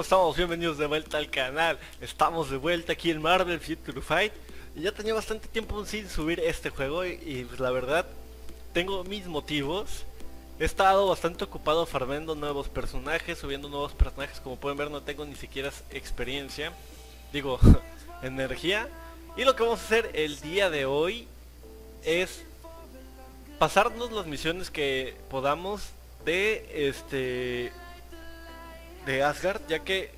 ¿cómo estamos? Bienvenidos de vuelta al canal. Estamos de vuelta aquí en Marvel Future Fight. Y ya tenía bastante tiempo sin subir este juego y, y, pues, la verdad tengo mis motivos. He estado bastante ocupado farmando nuevos personajes, subiendo nuevos personajes. Como pueden ver no tengo ni siquiera experiencia. Digo, energía. Y lo que vamos a hacer el día de hoy es pasarnos las misiones que podamos de este de Asgard, ya que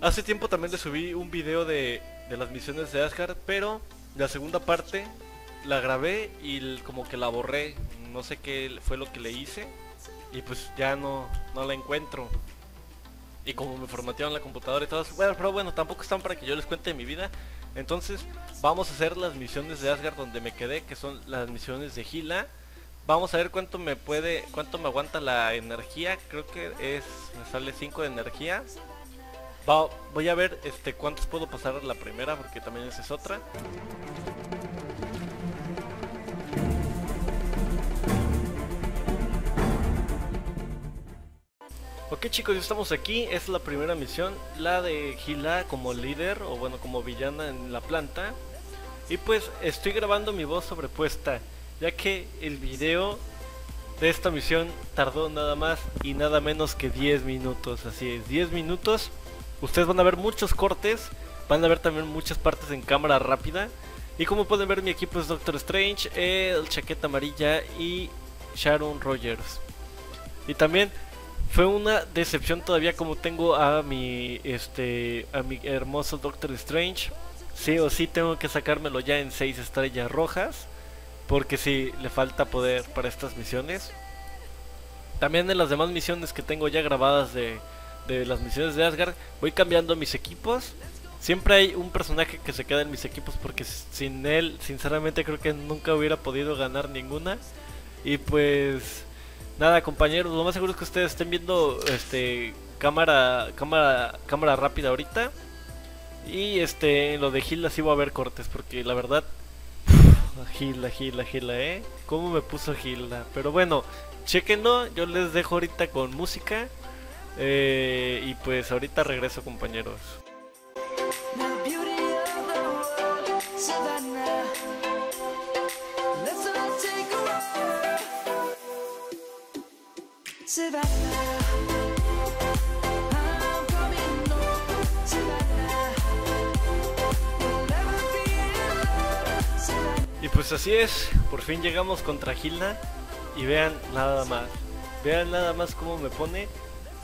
hace tiempo también le subí un video de, de las misiones de Asgard, pero la segunda parte la grabé y como que la borré, no sé qué fue lo que le hice y pues ya no, no la encuentro. Y como me formatearon la computadora y todo eso, bueno, pero bueno, tampoco están para que yo les cuente mi vida. Entonces, vamos a hacer las misiones de Asgard donde me quedé, que son las misiones de Gila. Vamos a ver cuánto me puede, cuánto me aguanta la energía. Creo que es, me sale 5 de energía. voy a ver este cuántos puedo pasar la primera, porque también esa es otra. Ok chicos, ya estamos aquí, es la primera misión, la de Gila como líder, o bueno, como villana en la planta. Y pues estoy grabando mi voz sobrepuesta ya que el video de esta misión tardó nada más y nada menos que 10 minutos, así es, 10 minutos. Ustedes van a ver muchos cortes, van a ver también muchas partes en cámara rápida. Y como pueden ver mi equipo es Doctor Strange, el chaqueta amarilla y Sharon Rogers. Y también fue una decepción todavía como tengo a mi este a mi hermoso Doctor Strange. Sí o sí tengo que sacármelo ya en 6 estrellas rojas. Porque si le falta poder para estas misiones. También en las demás misiones que tengo ya grabadas de, de las misiones de Asgard, voy cambiando mis equipos. Siempre hay un personaje que se queda en mis equipos porque sin él, sinceramente creo que nunca hubiera podido ganar ninguna. Y pues nada, compañeros, lo más seguro es que ustedes estén viendo este cámara cámara cámara rápida ahorita. Y este lo de Gilda sí va a haber cortes porque la verdad Gila, Gila, Gila, ¿eh? ¿Cómo me puso Gila? Pero bueno, chequenlo, yo les dejo ahorita con música. Eh, y pues ahorita regreso, compañeros. Y pues así es, por fin llegamos contra Hilda y vean nada más, vean nada más cómo me pone.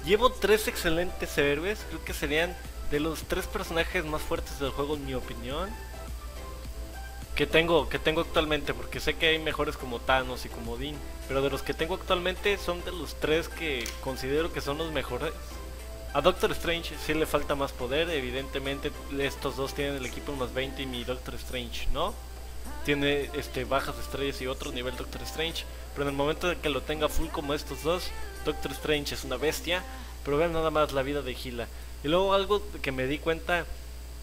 Llevo tres excelentes héroes, creo que serían de los tres personajes más fuertes del juego en mi opinión. Que tengo, que tengo actualmente, porque sé que hay mejores como Thanos y como Dean, pero de los que tengo actualmente son de los tres que considero que son los mejores. A Doctor Strange sí le falta más poder, evidentemente estos dos tienen el equipo más 20 y mi Doctor Strange, ¿no? Tiene este, bajas estrellas y otro nivel Doctor Strange. Pero en el momento de que lo tenga full como estos dos, Doctor Strange es una bestia. Pero vean nada más la vida de Gila. Y luego algo que me di cuenta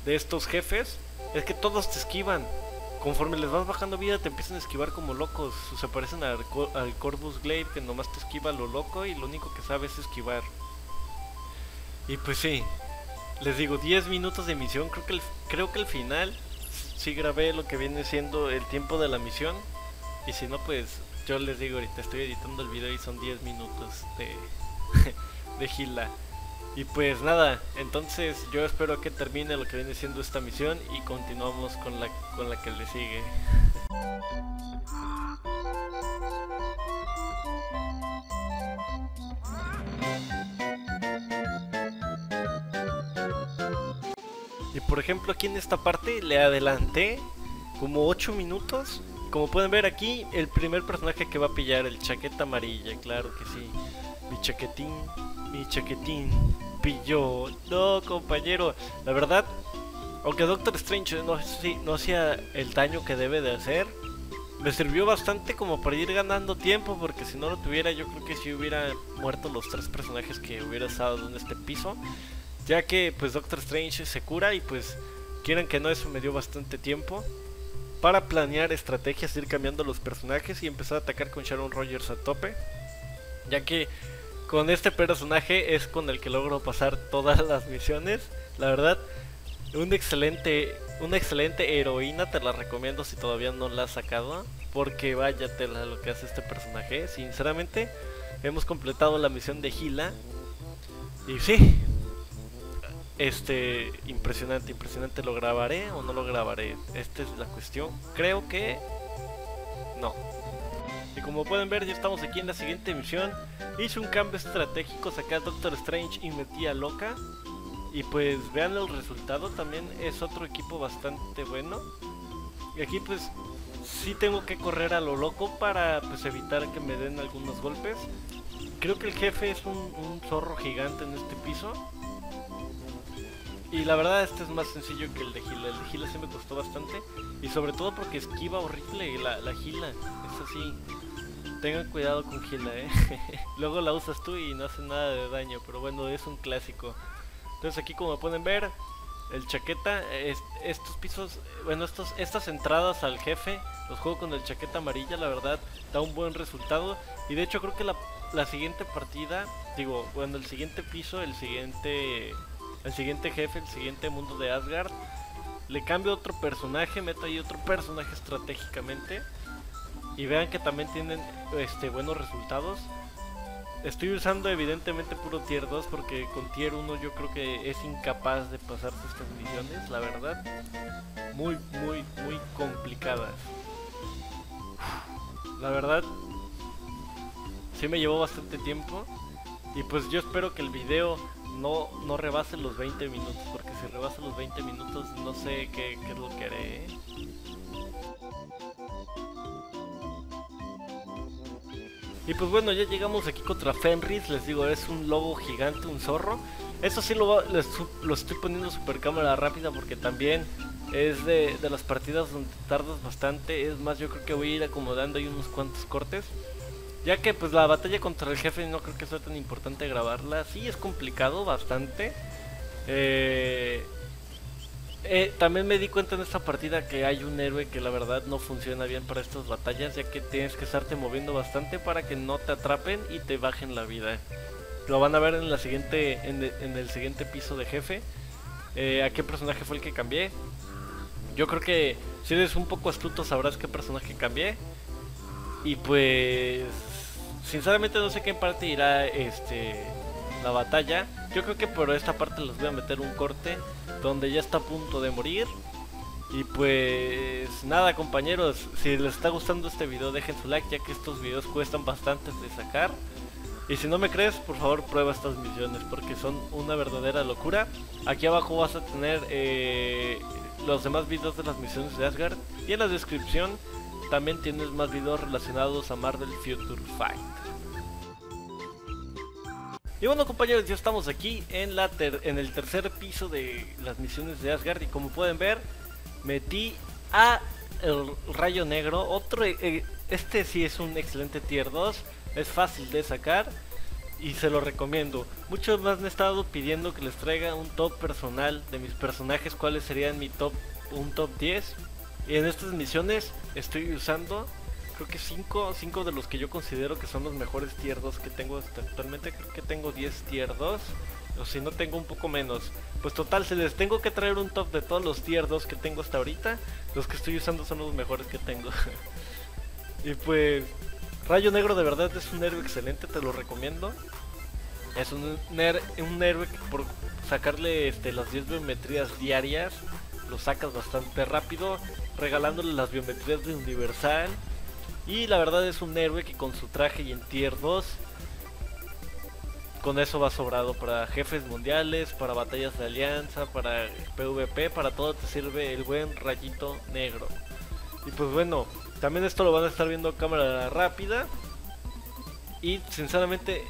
de estos jefes es que todos te esquivan. Conforme les vas bajando vida te empiezan a esquivar como locos. Se parecen al, al Corvus Glaive que nomás te esquiva lo loco y lo único que sabe es esquivar. Y pues sí, les digo 10 minutos de misión. Creo que el, creo que el final sí grabé lo que viene siendo el tiempo de la misión. Y si no, pues yo les digo ahorita estoy editando el video y son 10 minutos de, de Gila. Y pues nada, entonces yo espero que termine lo que viene siendo esta misión y continuamos con la, con la que le sigue. por ejemplo aquí en esta parte le adelanté como 8 minutos. Como pueden ver aquí, el primer personaje que va a pillar el chaqueta amarilla, claro que sí. Mi chaquetín, mi chaquetín pilló. No, compañero, la verdad, aunque Doctor Strange no, hacía el daño que debe de hacer, me sirvió bastante como para ir ganando tiempo, porque si no lo tuviera yo creo que si hubiera muerto los tres personajes que hubiera estado en este piso ya que pues Doctor Strange se cura y pues quieran que no eso me dio bastante tiempo para planear estrategias, ir cambiando los personajes y empezar a atacar con Sharon Rogers a tope, ya que con este personaje es con el que logro pasar todas las misiones. La verdad, un excelente, una excelente heroína, te la recomiendo si todavía no la has sacado. Porque vaya tela lo que hace este personaje. Sinceramente, hemos completado la misión de Gila. Y sí, este, impresionante, impresionante. ¿Lo grabaré o no lo grabaré? Esta es la cuestión. Creo que no. Y como pueden ver, ya estamos aquí en la siguiente misión. Hice un cambio estratégico, saqué a Doctor Strange y metí a Loca. Y pues vean el resultado, también es otro equipo bastante bueno. Y aquí pues sí tengo que correr a lo loco para pues evitar que me den algunos golpes. Creo que el jefe es un, zorro gigante en este piso. Y la verdad este es más sencillo que el de Gila. El de Gila sí me costó bastante. Y sobre todo porque esquiva horrible la, la Gila. Es así. Tengan cuidado con Gila, eh. Luego la usas tú y no hace nada de daño. Pero bueno, es un clásico. Entonces aquí como pueden ver, el chaqueta, estos pisos, bueno, estos, estas entradas al jefe, los juego con el chaqueta amarilla, la verdad, da un buen resultado. Y de hecho creo que la, la siguiente partida, digo, bueno, el siguiente piso, el siguiente, el siguiente jefe, el siguiente mundo de Asgard, le cambio otro personaje, meto ahí otro personaje estratégicamente. Y vean que también tienen este buenos resultados. Estoy usando evidentemente puro tier 2 porque con tier 1 yo creo que es incapaz de pasarse estas misiones, la verdad. Muy, muy, muy complicadas. La verdad, sí me llevó bastante tiempo. Y pues yo espero que el video no, no rebase los 20 minutos, porque si rebasa los 20 minutos no sé qué, qué es lo que haré. ¿eh? Y pues bueno, ya llegamos aquí contra Fenris, les digo, es un lobo gigante, un zorro. Eso sí lo, lo estoy poniendo super cámara rápida porque también es de, las partidas donde tardas bastante. Es más, yo creo que voy a ir acomodando ahí unos cuantos cortes. Ya que pues la batalla contra el jefe no creo que sea tan importante grabarla. Sí, es complicado bastante. Eh, eh, también me di cuenta en esta partida que hay un héroe que la verdad no funciona bien para estas batallas, ya que tienes que estarte moviendo bastante para que no te atrapen y te bajen la vida. Lo van a ver en la siguiente, en, el siguiente piso de jefe. Eh, ¿A qué personaje fue el que cambié? Yo creo que si eres un poco astuto sabrás qué personaje cambié. Y pues, sinceramente no sé qué parte irá este la batalla. Yo creo que por esta parte les voy a meter un corte donde ya está a punto de morir. Y pues nada compañeros, si les está gustando este video dejen su like ya que estos videos cuestan bastante de sacar. Y si no me crees, por favor prueba estas misiones porque son una verdadera locura. Aquí abajo vas a tener eh, los demás videos de las misiones de Asgard. Y en la descripción también tienes más videos relacionados a Marvel Future Fight. Y bueno compañeros, ya estamos aquí en, la en el tercer piso de las misiones de Asgard y como pueden ver, metí a el Rayo Negro, otro, eh, este sí es un excelente tier 2, es fácil de sacar y se lo recomiendo. Muchos más me han estado pidiendo que les traiga un top personal de mis personajes, cuáles serían mi top, un top 10. Y en estas misiones estoy usando creo que 5 cinco, de los que yo considero que son los mejores tier 2 que tengo actualmente. Creo que tengo 10 tier 2. O si no tengo un poco menos. Pues total, si les tengo que traer un top de todos los tier 2 que tengo hasta ahorita, los que estoy usando son los mejores que tengo. y pues, Rayo Negro de verdad es un héroe excelente, te lo recomiendo. Es un, un héroe que por sacarle este, las 10 biometrías diarias, lo sacas bastante rápido, regalándole las biometrías de Universal y la verdad es un héroe que con su traje y en tier 2 con eso va sobrado para jefes mundiales, para batallas de alianza, para PvP, para todo te sirve el buen rayito negro. Y pues bueno, también esto lo van a estar viendo a cámara rápida. Y sinceramente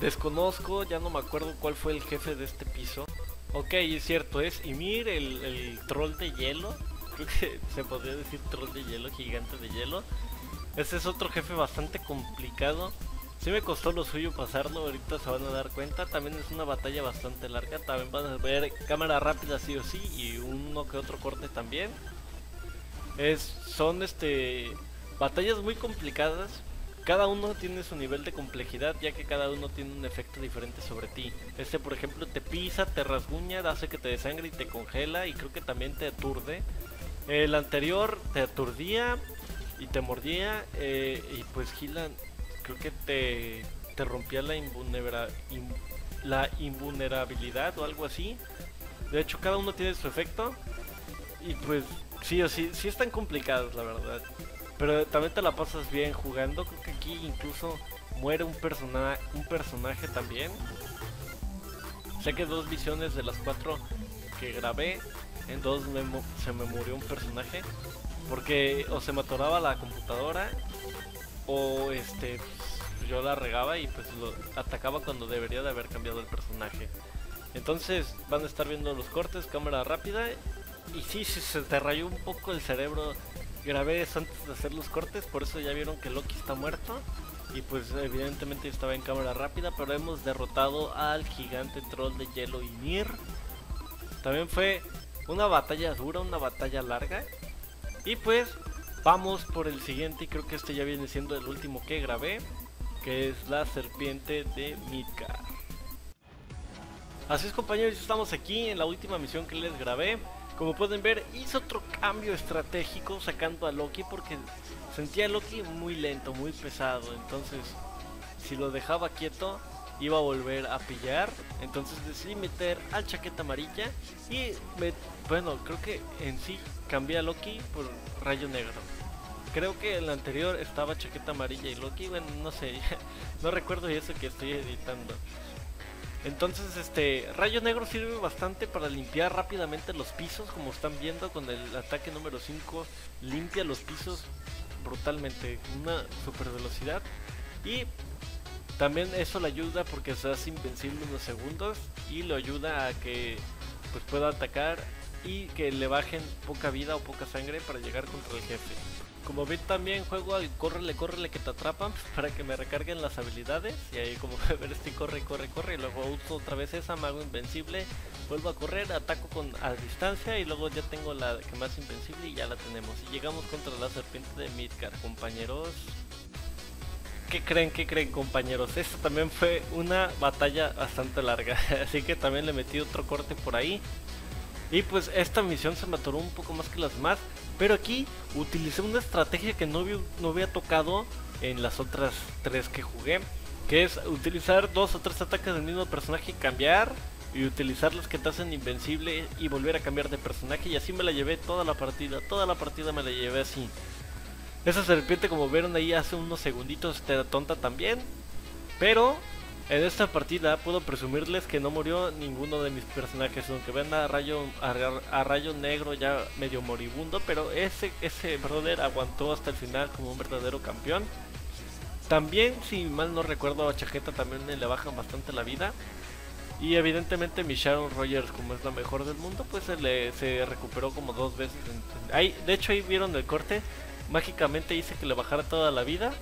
desconozco, ya no me acuerdo cuál fue el jefe de este piso. Ok, es cierto, es Ymir, el, el troll de hielo. Creo que se podría decir troll de hielo, gigante de hielo. Este es otro jefe bastante complicado. Si me costó lo suyo pasarlo, ahorita se van a dar cuenta. También es una batalla bastante larga. También van a ver cámara rápida sí o sí y uno que otro corte también. Es, son este batallas muy complicadas. Cada uno tiene su nivel de complejidad ya que cada uno tiene un efecto diferente sobre ti. Este por ejemplo te pisa, te rasguña, hace que te desangre y te congela y creo que también te aturde. El anterior te aturdía y te mordía eh, y pues Gila creo que te, te rompía la, la invulnerabilidad o algo así. De hecho cada uno tiene su efecto y pues sí o sí, sí están complicados la verdad. Pero también te la pasas bien jugando. Creo que aquí incluso muere un, persona un personaje también. Sé que dos visiones de las cuatro que grabé, en dos se me murió un personaje. Porque o se me atoraba la computadora o este pues, yo la regaba y pues lo atacaba cuando debería de haber cambiado el personaje. Entonces van a estar viendo los cortes, cámara rápida. Y sí, sí se te rayó un poco el cerebro grabé eso antes de hacer los cortes, por eso ya vieron que Loki está muerto. Y pues evidentemente estaba en cámara rápida, pero hemos derrotado al gigante troll de hielo y Mir. También fue una batalla dura, una batalla larga. Y pues vamos por el siguiente y creo que este ya viene siendo el último que grabé, que es la serpiente de Midgar. Así es compañeros, estamos aquí en la última misión que les grabé. Como pueden ver, hizo otro cambio estratégico sacando a Loki porque sentía a Loki muy lento, muy pesado. Entonces, si lo dejaba quieto, iba a volver a pillar. Entonces decidí meter al chaqueta amarilla y, bueno, creo que en sí cambié a Loki por rayo negro. Creo que en el anterior estaba chaqueta amarilla y Loki, bueno, no sé, no recuerdo eso que estoy editando. Entonces, este rayo negro sirve bastante para limpiar rápidamente los pisos, como están viendo con el ataque número 5, limpia los pisos brutalmente, una super velocidad y también eso le ayuda porque se hace invencible unos segundos y lo ayuda a que pues pueda atacar y que le bajen poca vida o poca sangre para llegar contra el jefe. Como ven también juego al córrele, córrele que te atrapan para que me recarguen las habilidades. Y ahí como ver este corre, corre, corre. Y luego uso otra vez esa, me hago invencible. Vuelvo a correr, ataco con a distancia y luego ya tengo la que más invencible y ya la tenemos. Y llegamos contra la serpiente de Midgar, compañeros. ¿Qué creen? ¿Qué creen compañeros? Esta también fue una batalla bastante larga. Así que también le metí otro corte por ahí. Y pues esta misión se me atoró un poco más que las demás. Pero aquí utilicé una estrategia que no, no había tocado en las otras tres que jugué. Que es utilizar dos o tres ataques del mismo personaje y cambiar. Y utilizar los que te hacen invencible y volver a cambiar de personaje. Y así me la llevé toda la partida. Toda la partida me la llevé así. Esa serpiente como vieron ahí hace unos segunditos te da tonta también. Pero en esta partida puedo presumirles que no murió ninguno de mis personajes, aunque ven a Rayo, a, Rayo Negro ya medio moribundo, pero ese, ese brother aguantó hasta el final como un verdadero campeón. También, si mal no recuerdo, a Chaqueta también le bajan bastante la vida. Y evidentemente mi Sharon Rogers, como es la mejor del mundo, pues se, le, se recuperó como dos veces. Ahí, de hecho ahí vieron el corte, mágicamente hice que le bajara toda la vida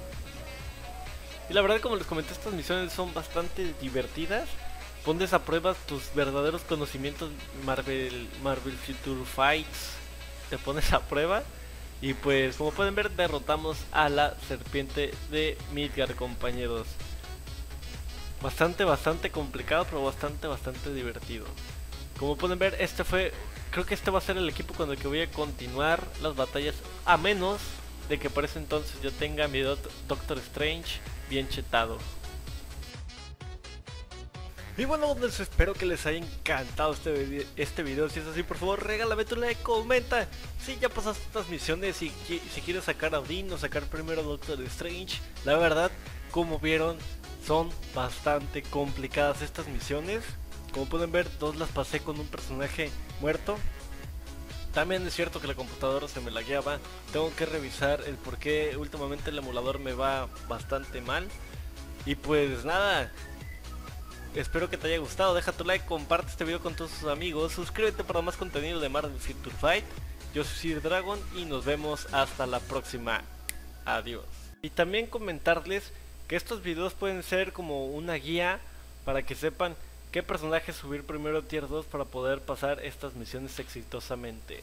y la verdad, como les comenté, estas misiones son bastante divertidas. Pones a prueba tus verdaderos conocimientos Marvel, Marvel Future Fights. Te pones a prueba. Y pues, como pueden ver, derrotamos a la serpiente de Midgar, compañeros. Bastante, bastante complicado, pero bastante, bastante divertido. Como pueden ver, este fue. Creo que este va a ser el equipo con el que voy a continuar las batallas. A menos de que por ese entonces yo tenga mi Doctor Strange bien chetado. Y bueno, espero que les haya encantado este, este video. Si es así, por favor, regálame tu like, comenta. Si ya pasaste estas misiones y si quieres sacar a Odin o sacar primero a Doctor Strange. La verdad, como vieron, son bastante complicadas estas misiones. Como pueden ver, dos las pasé con un personaje muerto. También es cierto que la computadora se me lagueaba. Tengo que revisar el por qué últimamente el emulador me va bastante mal. Y pues nada. Espero que te haya gustado. Deja tu like, comparte este video con todos tus amigos. Suscríbete para más contenido de Marvel Future Fight. Yo soy Sir Dragon y nos vemos hasta la próxima. Adiós. Y también comentarles que estos videos pueden ser como una guía para que sepan qué personaje subir primero tier 2 para poder pasar estas misiones exitosamente.